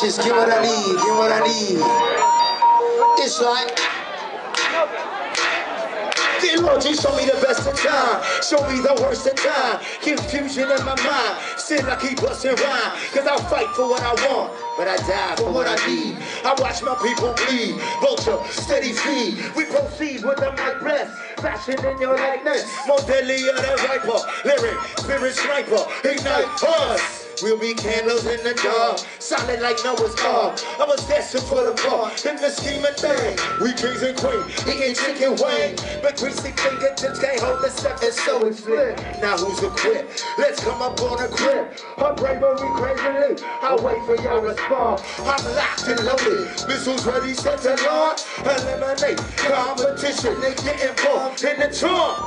Just give what I need, give what I need. It's like. Dear Lord, you show me the best of time. Show me the worst of time. Confusion in my mind. Still I keep busting rhyme. Cause I fight for what I want. But I die for what I need. I watch my people bleed. Vulture, steady feed. We proceed with the mic bless. Fashion in your likeness. More deadly than viper. Lyric, spirit sniper. Ignite us. We'll be candles in the dark, solid like Noah's Ark. I was destined for the bar, in the scheme of thing. We kings and queens, eating chicken wing. But greasy fingertips can't hold the stuff, and so it's flip. Now who's equipped? Let's come up on a grip. Her bravery crazily. I'll wait for your response. I'm locked and loaded. Missiles ready, set to launch. Eliminate competition. They getting bombed in the trunk.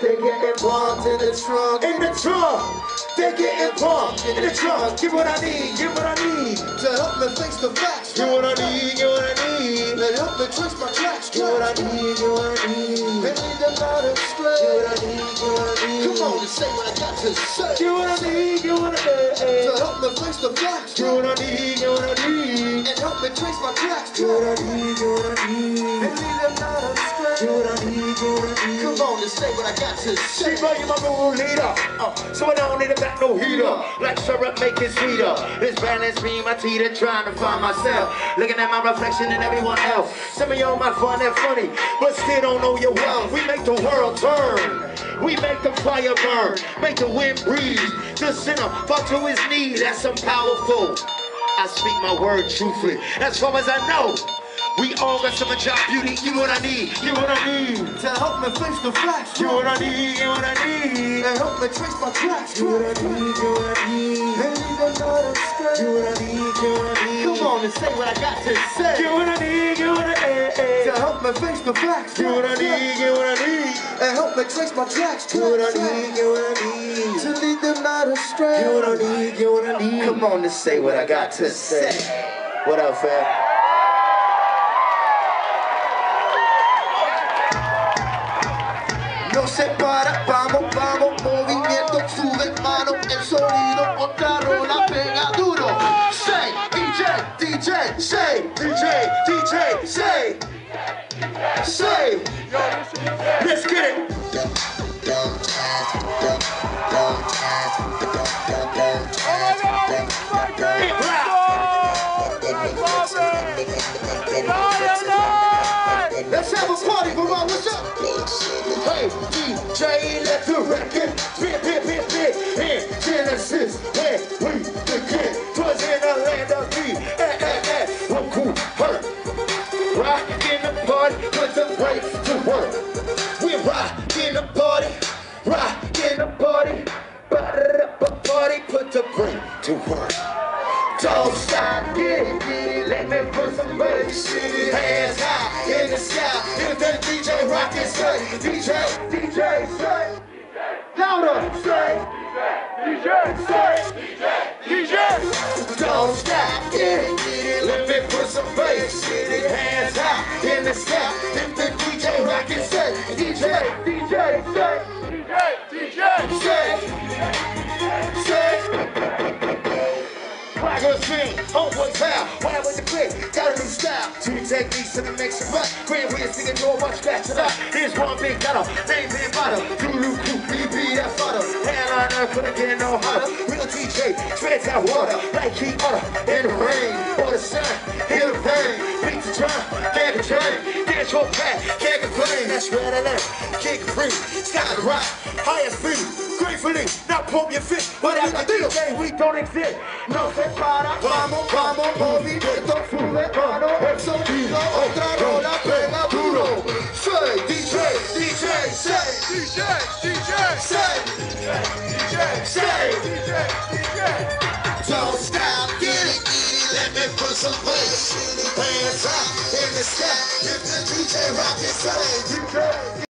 They getting bombed in the trunk. In the trunk. They getting pumped in the trunk. Give what I need, give what I need to help me face the facts. Give what I need, give what I need. To help me trace my tracks. Give what I need, give what I need. They need them out of stress. Give what I need, give what I need. Come on and say what I got to say. Give what I need, give what I need. To help me face the facts. Give what I need, give what I need. And help me trace my tracks. Give what I need, give what I need. Stress. What I need, give what I need. Come on and say what I got to say. She you my rule leader. Uh, so I don't need a back no heater. Like syrup, make it sweeter. This balance beam, my teeter, trying to find myself. Looking at my reflection and everyone else. Some of y'all might find that funny, but still don't know your wealth. We make the world turn. We make the fire burn, make the wind breathe. The sinner fall to his knees. That's some powerful. I speak my word truthfully, as far as I know. We all got some job beauty. You what I need. You what I need. To help me face the facts. You what I need. You what I need. To help me trace my tracks. You what I need. You what I need. They need another step. You what I need. You what I need. Come on and say what I got to say. You what I need. You what I need. To help me face the facts. You what I need. You what I need. And help me trace my tracks. You what I need. You what I need. To lead them not astray. You what I need. You what I need. Come on and say what I got to say. What up, fam? Se para, vamos, vamos, movimiento, sube mano, el sonido, otra rola pega duro. Say, DJ, DJ, say, DJ, DJ, say, say, let's get it. Let's have a party, Vermont. What's up? Hey, DJ, let the record spin, spin, spin, spin. In Genesis, where we begin. Twas in the land of me. Eh, eh, eh. One Kool Herc. Rock in the party, put the break to work. We rock in the party, rock in the party. Party, put the break to work. Don't stop, get it, get it, let me put some bass. Hands high in sky, if the DJ rockin' say, DJ, DJ, say, louder, say, DJ, say, DJ, DJ. don't stop, it, let me put some bass. in it. Hands high in the sky, if the DJ rockin' say, DJ, DJ, say, DJ, DJ, say, Swagger sing, homeboys how, why with the click, got a new style. Two techniques to the mix rap. Grand way to sing it, no much faster up. Here's one big gutter, name big butter. Lulu crew, BB that butter. Hand on earth, but again no hotter. Real DJ, spreads out water, like heat butter. In the rain, or the sun, hear the pain. Beat the drum, get the train. Dance your back, can't complain. That's where I learn. Kick free, sky rock, highest speed. Gratefully, now pump your fist. Whatever you think, we don't exist. No se para, vamos, vamos, movimiento, sube mano, el sonido, otra rola pega duro. Say, DJ, DJ, say, DJ, DJ, say, DJ, DJ, say. DJ, DJ. Don't stop, get it, get it, let me put some bass. Hands up in the sky, if the DJ rock it, say, DJ.